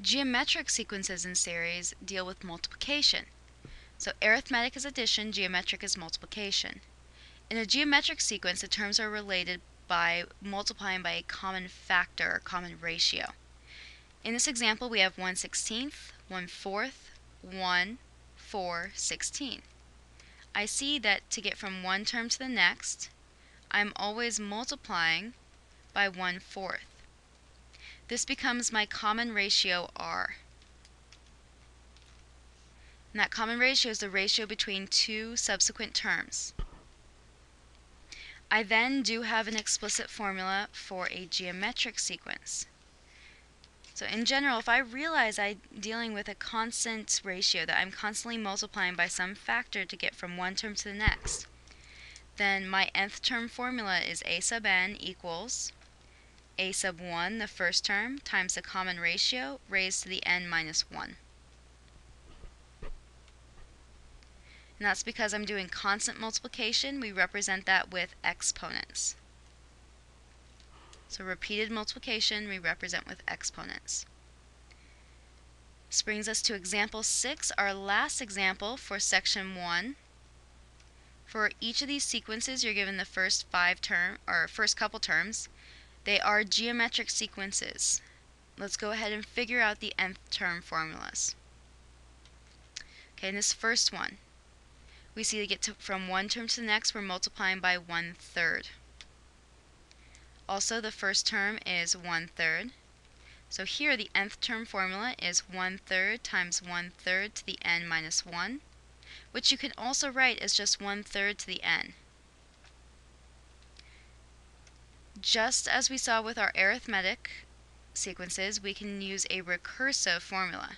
Geometric sequences in series deal with multiplication. So arithmetic is addition, geometric is multiplication. In a geometric sequence, the terms are related by multiplying by a common factor or common ratio. In this example, we have 1 16th, 1 4th, 1, 4, 16. I see that to get from one term to the next, I'm always multiplying by 1 fourth. This becomes my common ratio r. And that common ratio is the ratio between two subsequent terms. I then do have an explicit formula for a geometric sequence. So in general, if I realize I'm dealing with a constant ratio that I'm constantly multiplying by some factor to get from one term to the next, then my nth term formula is a sub n equals a sub 1, the first term, times the common ratio raised to the n minus 1. And that's because I'm doing constant multiplication. We represent that with exponents. So repeated multiplication we represent with exponents. This brings us to example 6, our last example for section 1. For each of these sequences, you're given the first five term or first couple terms. They are geometric sequences. Let's go ahead and figure out the nth term formulas. Okay, in this first one, we see to get to, from one term to the next, we're multiplying by one third. Also, the first term is one third. So here, the nth term formula is one third times one third to the n minus 1, which you can also write as just one third to the n. Just as we saw with our arithmetic sequences, we can use a recursive formula.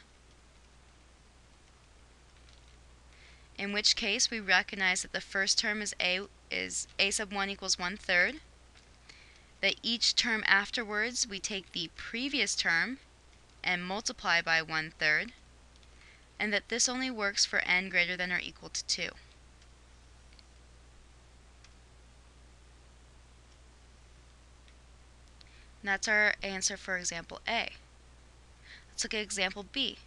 in which case we recognize that the first term is a is a sub 1 equals 1 third, that each term afterwards we take the previous term and multiply by 1 third, and that this only works for n greater than or equal to 2. And that's our answer for example A. Let's look at example B.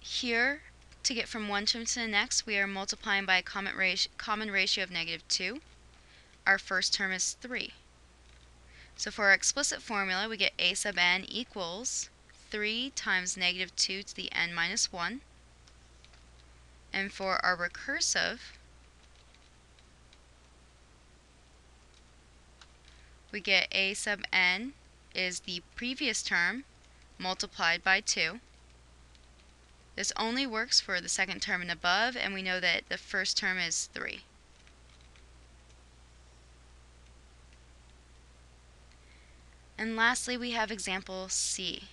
Here, to get from one term to the next, we are multiplying by a common ratio, common ratio of negative 2. Our first term is 3. So for our explicit formula, we get a sub n equals 3 times negative 2 to the n minus 1. And for our recursive, we get a sub n is the previous term multiplied by 2. This only works for the second term and above, and we know that the first term is 3. And lastly, we have example C.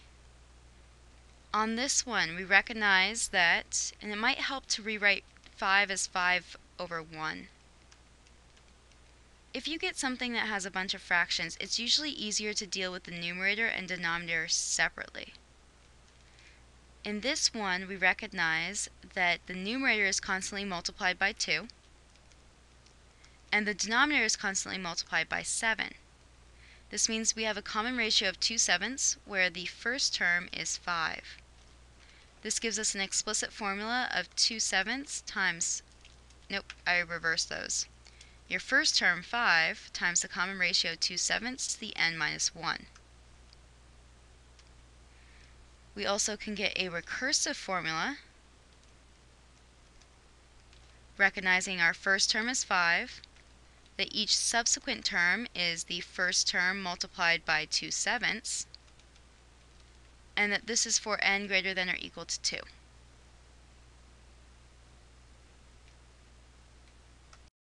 On this one, we recognize that, and it might help to rewrite 5 as 5 over 1. If you get something that has a bunch of fractions, it's usually easier to deal with the numerator and denominator separately. In this one, we recognize that the numerator is constantly multiplied by 2, and the denominator is constantly multiplied by 7. This means we have a common ratio of 2 sevenths, where the first term is 5. This gives us an explicit formula of 2 sevenths times, nope, I reversed those. Your first term, 5, times the common ratio 2 sevenths to the n minus 1. We also can get a recursive formula, recognizing our first term is 5, that each subsequent term is the first term multiplied by 2 sevenths, and that this is for n greater than or equal to 2.